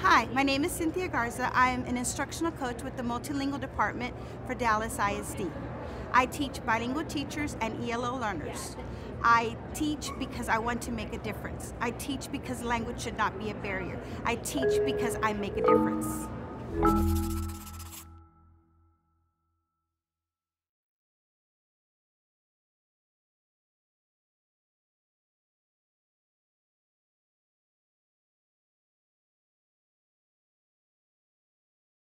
Hi, my name is Cynthia Garza. I'm an instructional coach with the multilingual department for Dallas ISD. I teach bilingual teachers and ELO learners. I teach because I want to make a difference. I teach because language should not be a barrier. I teach because I make a difference.